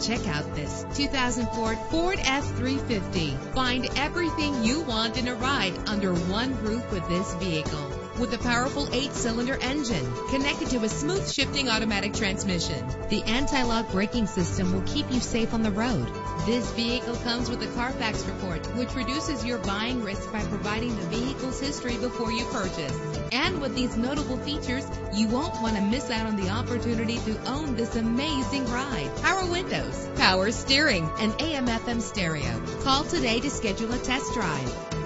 Check out this 2004 Ford F-350. Find everything you want in a ride under one roof with this vehicle with a powerful eight-cylinder engine connected to a smooth shifting automatic transmission. The anti-lock braking system will keep you safe on the road. This vehicle comes with a Carfax report, which reduces your buying risk by providing the vehicle's history before you purchase. And with these notable features, you won't want to miss out on the opportunity to own this amazing ride. Power windows, power steering, and AM/FM stereo. Call today to schedule a test drive.